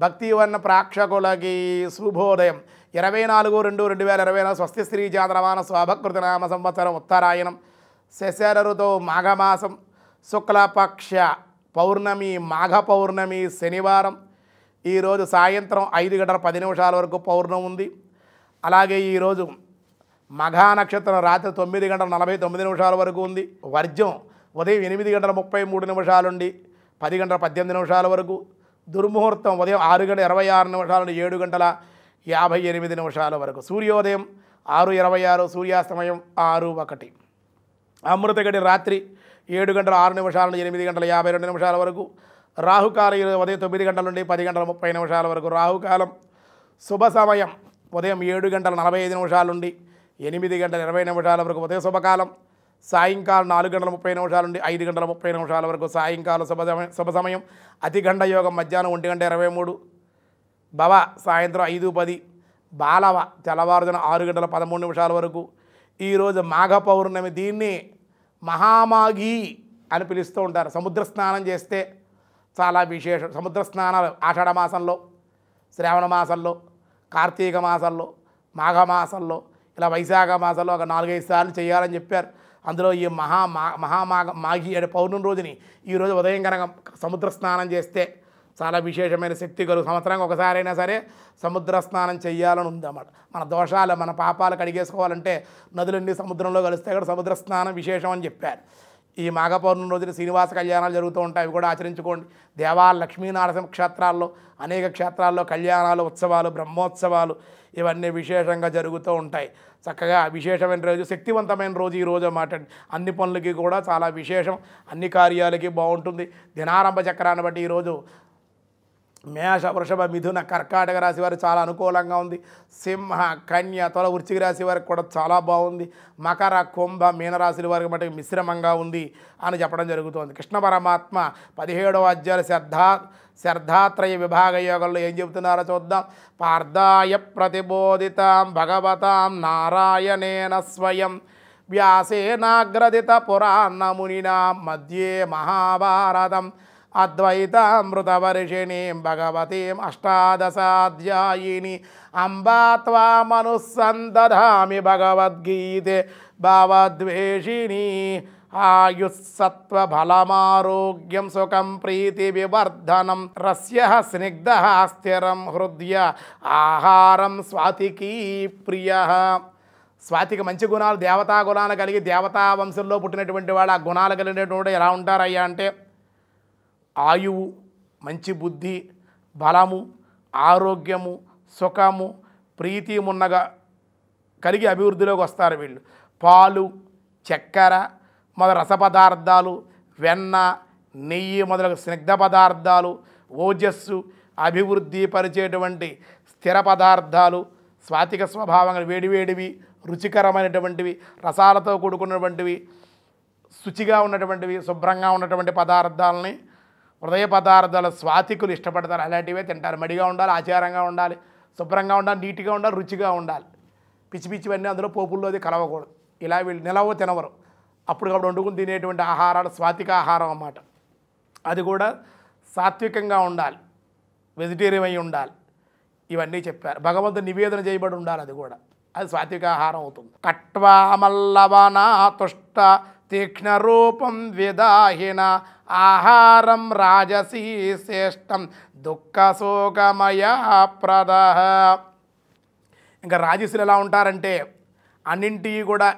భక్తివన్న ప్రాక్షకులకి శుభోదయం. ఇరవై నాలుగు రెండు రెండు వేల ఇరవై నాలుగు స్వస్తి శ్రీ చాంద్రమాన స్వాభకృత నామ సంవత్సరం ఉత్తరాయణం. శశర ఋతువు మాఘమాసం. శుక్లపక్ష పౌర్ణమి మాఘ పౌర్ణమి శనివారం ఈరోజు సాయంత్రం ఐదు గంటల పది నిమిషాల వరకు పౌర్ణమి ఉంది. అలాగే ఈరోజు మఘా నక్షత్రం రాత్రి తొమ్మిది గంటల నలభై తొమ్మిది నిమిషాల వరకు ఉంది. వర్జం ఉదయం ఎనిమిది గంటల ముప్పై మూడు నిమిషాలుండి పది గంటల పద్దెనిమిది నిమిషాల వరకు. దుర్ముహూర్తం ఉదయం ఆరు గంటల ఇరవై ఆరు నిమిషాల నుండి ఏడు గంటల యాభై ఎనిమిది నిమిషాల వరకు. సూర్యోదయం ఆరు ఇరవై ఆరు సూర్యాస్తమయం ఆరు ఒకటి. అమృతగడి రాత్రి ఏడు గంటల ఆరు నిమిషాల నుండి ఎనిమిది గంటల యాభై రెండు నిమిషాల వరకు. రాహుకాలం ఉదయం తొమ్మిది గంటల నుండి పది గంటల ముప్పై నిమిషాల వరకు. రాహుకాలం శుభ సమయం ఉదయం ఏడు గంటల నలభై ఐదు నిమిషాల నుండి ఎనిమిది గంటల ఇరవై నిమిషాల వరకు. ఉదయ శుభకాలం సాయంకాలం నాలుగు గంటల ముప్పై నిమిషాల నుండి ఐదు గంటల ముప్పై నిమిషాల వరకు సాయంకాలం శుభ సమయం శుభ సమయం అతిగండ యోగం మధ్యాహ్నం ఒంటి గంట ఇరవై మూడు భవ సాయంత్రం ఐదు పది బాలవ తెల్లవారుజాన ఆరు గంటల పదమూడు నిమిషాల వరకు. ఈరోజు మాఘ పౌర్ణమి దీన్ని మహామాఘి అని పిలుస్తూ ఉంటారు. సముద్ర స్నానం చేస్తే చాలా విశేషం. సముద్ర స్నానాలు ఆషాఢ మాసంలో శ్రావణ మాసంలో కార్తీక మాసంలో మాఘమాసంలో ఇలా వైశాఖ మాసంలో ఒక నాలుగైదు సార్లు చేయాలని చెప్పారు. అందులో ఈ మహా మా మాఘి అనే పౌర్ణమి రోజుని ఈరోజు ఉదయం కనుక సముద్ర స్నానం చేస్తే చాలా విశేషమైన శక్తి కలుగు సంవత్సరానికి ఒకసారైనా సరే సముద్ర స్నానం చేయాలని ఉందన్నమాట. మన దోషాలు మన పాపాలు కడిగేసుకోవాలంటే నదులన్నీ సముద్రంలో కలిస్తే కూడా సముద్ర స్నానం విశేషం అని చెప్పారు. ఈ మాఘ పౌర్ణమి రోజున శ్రీనివాస కళ్యాణాలు జరుగుతూ ఉంటాయి. అవి కూడా ఆచరించుకోండి. దేవాల లక్ష్మీనారసింహ క్షేత్రాల్లో అనేక క్షేత్రాల్లో కళ్యాణాలు ఉత్సవాలు బ్రహ్మోత్సవాలు ఇవన్నీ విశేషంగా జరుగుతూ ఉంటాయి. చక్కగా విశేషమైన రోజు శక్తివంతమైన రోజు ఈ రోజు అన్నమాట అన్ని పనులకి కూడా చాలా విశేషం అన్ని కార్యాలకి బాగుంటుంది. దినారంభ చక్రాన్ని బట్టి ఈరోజు మేష వృషభ మిథున కర్కాటక రాశి వారికి చాలా అనుకూలంగా ఉంది. సింహ కన్య తొల వృశ్చిక రాశి వారికి కూడా చాలా బాగుంది. మకర కుంభ మీనరాశుల వారికి మటుకు మిశ్రమంగా ఉంది అని చెప్పడం జరుగుతుంది. కృష్ణ పరమాత్మ పదిహేడవ అధ్యాయుల శ్రద్ధా శ్రద్ధాత్రయ విభాగ యోగంలో ఏం చెబుతున్నారో చూద్దాం. పార్థాయ ప్రతిబోధితాం భగవతాం నారాయణేన స్వయం. వ్యాసేనాగ్రదిత పురాణమునినా మధ్యే మహాభారతం. అద్వైతామృతవర్షిణీం భగవతీం అష్టాదశాధ్యాయిని అంబా త్వామనుసందధామి భగవద్గీతే భావద్వేషిణి ఆయుస్సత్వఫలమారోగ్యం సుఖం ప్రీతి వివర్ధనం రస్య స్నిగ్ధ స్థిరం హృదయ ఆహారం స్వాతికీ ప్రియ. స్వాతికి మంచి గుణాలు దేవతా గుణాలు కలిగి దేవతా వంశంలో పుట్టినటువంటి వాళ్ళు ఆ గుణాలు కలిగినటువంటి ఎలా ఉంటారయ్యా అంటే ఆయువు మంచి బుద్ధి బలము ఆరోగ్యము సుఖము ప్రీతి మున్నగా కలిగి అభివృద్ధిలోకి వస్తారు వీళ్ళు. పాలు చక్కెర మొదల రస పదార్థాలు వెన్న నెయ్యి మొదలగు స్నిగ్ధ పదార్థాలు ఓజస్సు అభివృద్ధి పరిచేటువంటి స్థిర పదార్థాలు స్వాతిక స్వభావంగా వేడివేడివి రుచికరమైనటువంటివి రసాలతో కూడుకున్నటువంటివి శుచిగా ఉన్నటువంటివి శుభ్రంగా ఉన్నటువంటి పదార్థాలని హృదయ పదార్థాలు స్వాతికులు ఇష్టపడతారు. అలాంటివే తింటారు. మడిగా ఉండాలి ఆచారంగా ఉండాలి శుభ్రంగా ఉండాలి నీట్గా ఉండాలి రుచిగా ఉండాలి. పిచ్చి పిచ్చివన్నీ అందులో పోపుల్లోది కలవకూడదు. ఇలా వీళ్ళు నిలవ తినవరు. అప్పటికప్పుడు వండుకుని తినేటువంటి ఆహారాలు స్వాతిక ఆహారం అన్నమాట. అది కూడా సాత్వికంగా ఉండాలి. వెజిటేరియన్ అయి ఉండాలి. ఇవన్నీ చెప్పారు. భగవంతుడు నివేదన చేయబడి ఉండాలి అది కూడా. అది సాత్విక ఆహారం అవుతుంది. కట్వా మల్లవనా తుష్ట తీక్ష్ణ రూపం విదాహిన ఆహారం రాజసీ శ్రేష్టం దుఃఖశోకమయ ప్రద. ఇంకా రాజసులు ఎలా ఉంటారంటే అన్నింటివి కూడా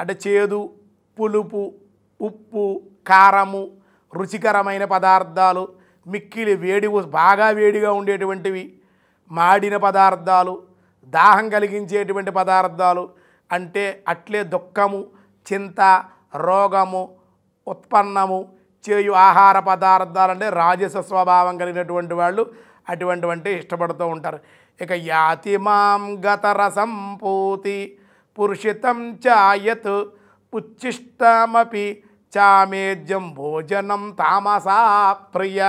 అంటే చేదు పులుపు ఉప్పు కారము రుచికరమైన పదార్థాలు మిక్కిలి వేడి బాగా వేడిగా ఉండేటువంటివి మాడిన పదార్థాలు దాహం కలిగించేటువంటి పదార్థాలు అంటే అట్లే దుఃఖము చింత రోగము ఉత్పన్నము చేయు ఆహార పదార్థాలు అంటే రాజస స్వభావం కలిగినటువంటి వాళ్ళు అటువంటి వంటి ఇష్టపడుతూ ఉంటారు. ఇక యాతి మాం గతరసం పూతి పురుషితం చాయత్ ఉచ్చిష్టమపి చామేజ్యం భోజనం తామసా ప్రియ.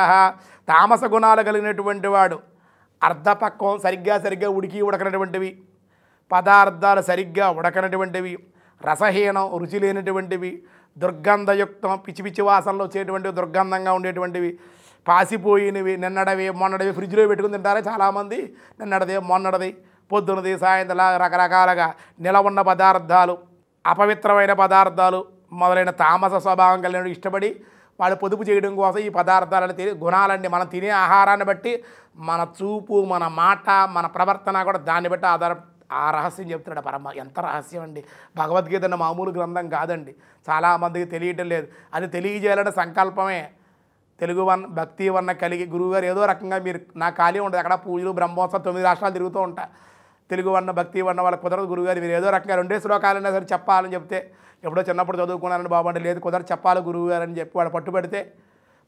తామస గుణాలు కలిగినటువంటి వాడు అర్ధపక్వం సరిగ్గా సరిగ్గా ఉడికి ఉడకనటువంటివి పదార్థాలు సరిగ్గా ఉడకనటువంటివి రసహీనం రుచి లేనటువంటివి దుర్గంధయుక్తం పిచ్చి పిచ్చి వాసనలో వచ్చేటువంటి దుర్గంధంగా ఉండేటువంటివి పాసిపోయినవి నిన్నడవి మొన్నడవి ఫ్రిడ్జ్లో పెట్టుకుని తింటారే చాలామంది? నిన్నడది మొన్నడది పొద్దునది సాయంత్రం రకరకాలుగా నిలవున్న పదార్థాలు అపవిత్రమైన పదార్థాలు మొదలైన తామస స్వభావం కలిగిన ఇష్టపడి వాళ్ళు పొదుపు చేయడం కోసం ఈ పదార్థాలను తిని గుణాలన్నీ మనం తినే ఆహారాన్ని బట్టి మన చూపు మన మాట మన ప్రవర్తన కూడా దాన్ని బట్టి ఆధార ఆ రహస్యం చెప్తున్నాడు పరమ ఎంత రహస్యం అండి? భగవద్గీత అన్న మామూలు గ్రంథం కాదండి. చాలామందికి తెలియటం లేదు. అది తెలియజేయాలనే సంకల్పమే. తెలుగు వన్ భక్తి వన్న కలిగి గురువుగారు ఏదో రకంగా మీరు నా ఖాళీ ఉంటుంది అక్కడ పూజలు బ్రహ్మోత్సవం తొమ్మిది రాష్ట్రాలు తిరుగుతూ ఉంటా. తెలుగు వన్న భక్తి వన్న వాళ్ళ కుదరదు గురువుగారు. మీరు ఏదో రకంగా రెండే శ్లోకాలైనా సరే చెప్పాలని చెప్తే ఎప్పుడో చిన్నప్పుడు చదువుకున్నారని బాబండి లేదు కుదరదు చెప్పాలి గురువుగారు అని చెప్పి వాళ్ళు పట్టుబడితే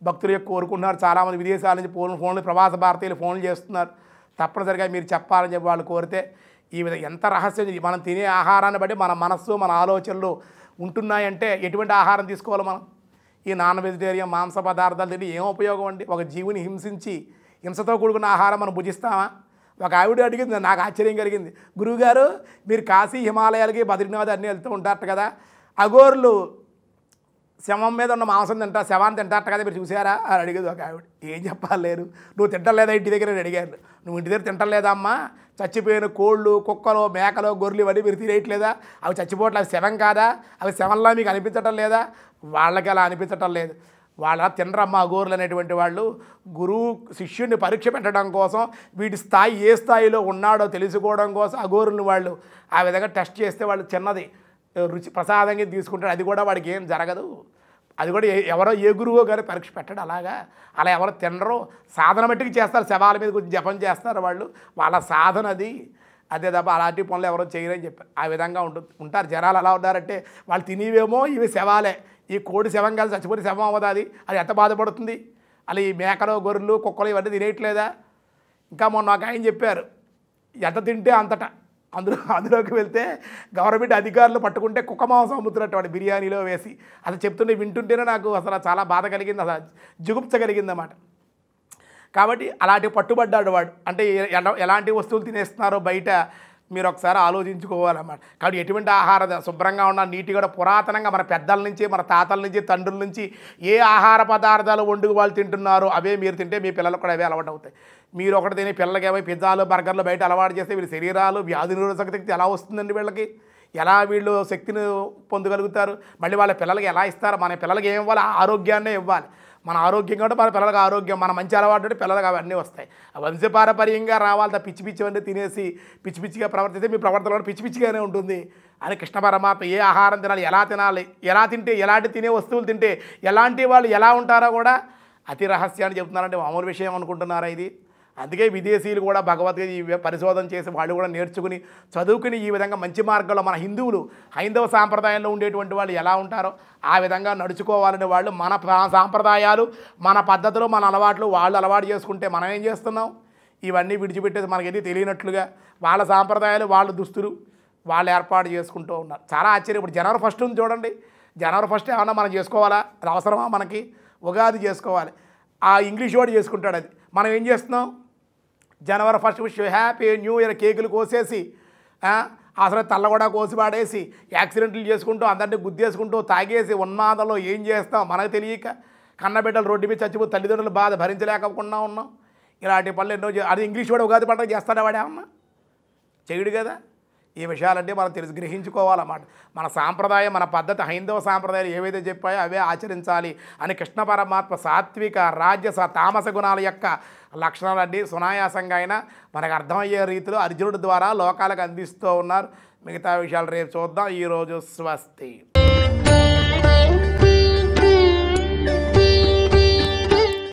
భక్తులు ఎక్కువ కోరుకుంటున్నారు. చాలామంది విదేశాల నుంచి ఫోన్ ఫోన్లు ప్రవాస భారతీయులు ఫోన్లు చేస్తున్నారు. తప్పనిసరిగా మీరు చెప్పాలని చెప్పి వాళ్ళు కోరితే ఈ విధంగా ఎంత రహస్యం మనం తినే ఆహారాన్ని బట్టి మన మనస్సు మన ఆలోచనలు ఉంటున్నాయంటే ఎటువంటి ఆహారం తీసుకోవాలి మనం? ఈ నాన్ వెజిటేరియన్ మాంస పదార్థాలు తిని ఏం ఉపయోగం అండి? ఒక జీవుని హింసించి హింసతో కూడుకున్న ఆహారం మనం భుజిస్తామా? ఒక ఆవిడ అడిగింది నాకు ఆశ్చర్యం కలిగింది. గురువుగారు మీరు కాశీ హిమాలయాలకి బద్రీనాథ్ అన్నీ వెళ్తూ ఉంటారట కదా? అగోర్లు శవం మీద ఉన్న మాంసం తింటా శవాన్ని తింటారట కదా మీరు చూసారా అని అడిగేది ఒక ఆవిడ. ఏం చెప్పాలి లేరు. నువ్వు తింటలేదా ఇంటి దగ్గర? అడిగారు. నువ్వు ఇంటి దగ్గర తింటలేదా అమ్మా? చచ్చిపోయిన కోళ్ళు కుక్కలు మేకలు గొర్రెలు ఇవన్నీ మీరు తినేయట్లేదా? అవి చచ్చిపోవట్లేదు అవి శవం కాదా? అవి శవంలా మీకు అనిపించటం లేదా? వాళ్ళకి అలా అనిపించటం లేదు. వాళ్ళ తినరమ్మ గోరులు అనేటువంటి వాళ్ళు గురువు శిష్యుడిని పరీక్ష పెట్టడం కోసం వీటి స్థాయి ఏ స్థాయిలో ఉన్నాడో తెలుసుకోవడం కోసం అగోరుని వాళ్ళు ఆ విధంగా టెస్ట్ చేస్తే వాళ్ళు చిన్నది రుచి ప్రసాదంగా తీసుకుంటాడు అది కూడా వాడికి ఏం జరగదు. అది కూడా ఎవరో ఏ గురువో గారు పరీక్ష పెట్టడు అలాగా. అలా ఎవరో తినరు. సాధన మట్టికి చేస్తారు. శవాల మీద కొంచెం జపం చేస్తారు వాళ్ళు. వాళ్ళ సాధన అది. అదే తప్ప అలాంటి పనులు ఎవరో చేయరని చెప్పారు ఆ విధంగా ఉంటుంది ఉంటారు. జనాలు ఎలా ఉన్నారంటే వాళ్ళు తినేవేమో ఇవి శవాలే. ఈ కోడి శవం కలిసి చచ్చిపోతే శవం అవ్వదు అది? అది ఎంత బాధపడుతుంది? అలా ఈ మేకలు గొర్రెలు కుక్కలు ఇవన్నీ తినేయట్లేదా? ఇంకా మొన్న ఒక ఆయన చెప్పారు ఎంత తింటే అంతట. అందులో అందులోకి వెళ్తే గవర్నమెంట్ అధికారులు పట్టుకుంటే కుక్క మాంసం అమ్ముతున్నట్టు వాడు బిర్యానీలో వేసి. అది చెప్తుంటే వింటుంటేనే నాకు అసలు చాలా బాధ కలిగింది అసలు జుగుప్స కలిగింది అన్నమాట కాబట్టి అలాంటి పట్టుబడ్డాడు వాడు. అంటే ఎలా- ఎలాంటి వస్తువులు తినేస్తున్నారో బయట మీరు ఒకసారి ఆలోచించుకోవాలన్నమాట. కాబట్టి ఎటువంటి ఆహార శుభ్రంగా ఉన్న నీటి కూడా పురాతనంగా మన పెద్దల నుంచి మన తాతల నుంచి తండ్రుల నుంచి ఏ ఆహార పదార్థాలు వండుకు వాళ్ళు తింటున్నారో అవే మీరు తింటే మీ పిల్లలకు కూడా అవే అలవాటు అవుతాయి. మీరు ఒకటి తినే పిల్లలకి ఏమో పిజ్జాలు బర్గర్లు బయట అలవాటు చేస్తే వీళ్ళ శరీరాలు వ్యాధి నిరోధక శక్తి ఎలా వస్తుందండి వీళ్ళకి? ఎలా వీళ్ళు శక్తిని పొందగలుగుతారు? మళ్ళీ వాళ్ళ పిల్లలకి ఎలా ఇస్తారు? మన పిల్లలకి ఏం ఇవ్వాలి? ఆరోగ్యాన్నే ఇవ్వాలి. మన ఆరోగ్యం కాబట్టి మన పిల్లలకు ఆరోగ్యం మన మంచి అలవాటు అంటే పిల్లలకు అవన్నీ వస్తాయి. ఆ వంశపారపర్యంగా రావాలి తా పిచ్చి పిచ్చివన్నీ తినేసి పిచ్చి పిచ్చిగా ప్రవర్తిస్తే మీ ప్రవర్తన కూడా పిచ్చి పిచ్చిగానే ఉంటుంది. అని కృష్ణ పరమాత్మ ఏ ఆహారం తినాలి ఎలా తినాలి ఎలా తింటే ఎలాంటి తినే వస్తువులు తింటే ఎలాంటి వాళ్ళు ఎలా ఉంటారో కూడా అతి రహస్యాన్ని చెప్తున్నారంటే మామూలు విషయం అనుకుంటున్నారా ఇది? అందుకే విదేశీయులు కూడా భగవద్గీత పరిశోధన చేసి వాళ్ళు కూడా నేర్చుకుని చదువుకుని ఈ విధంగా మంచి మార్గంలో మన హిందువులు హైందవ సాంప్రదాయంలో ఉండేటువంటి వాళ్ళు ఎలా ఉంటారో ఆ విధంగా నడుచుకోవాలని వాళ్ళు మన ప్రా- సాంప్రదాయాలు మన పద్ధతులు మన అలవాట్లు వాళ్ళు అలవాటు చేసుకుంటే మనం ఏం చేస్తున్నాం? ఇవన్నీ విడిచిపెట్టేది మనకేది తెలియనట్లుగా వాళ్ళ సాంప్రదాయాలు వాళ్ళ దుస్తులు వాళ్ళు ఏర్పాటు చేసుకుంటూ ఉన్నారు. చాలా ఆశ్చర్యం. ఇప్పుడు జనవరి ఫస్ట్ ఉంది చూడండి. జనవరి ఫస్ట్ ఏమన్నా మనం చేసుకోవాలా? అది అవసరమా మనకి? ఉగాది చేసుకోవాలి. ఆ ఇంగ్లీష్ వాడు చేసుకుంటాడు అది. మనం ఏం చేస్తున్నాం? జనవరి first wish happy new year కేకులు కోసేసి అసలు తల్ల కూడా కోసి పాడేసి యాక్సిడెంట్లు చేసుకుంటూ అందరినీ గుద్దేసుకుంటూ తాగేసి ఉన్మాదంలో ఏం చేస్తాం మనకు తెలియక కన్నబిడ్డలు రోడ్డు మీద చచ్చిపోయి తల్లిదండ్రులు బాధ భరించలేకుండా ఉన్నాం. ఇలాంటి పనులు ఎన్నో అది ఇంగ్లీష్ వాడు ఉగాది పండుగ చేస్తాడా వాడేమన్నా? చేయడు కదా? ఈ విషయాలంటే మనం తెలుసు గ్రహించుకోవాలన్నమాట. మన సాంప్రదాయం మన పద్ధతి హైందవ సాంప్రదాయాలు ఏవైతే చెప్పాయో అవే ఆచరించాలి అని కృష్ణ పరమాత్మ సాత్విక రాజ్యస తామస గుణాల యొక్క లక్షణాలండి సునాయాసంగా అయినా మనకు అర్థమయ్యే రీతిలో అర్జునుడి ద్వారా లోకాలకు అందిస్తూ ఉన్నారు. మిగతా విషయాలు రేపు చూద్దాం. ఈరోజు స్వస్తి.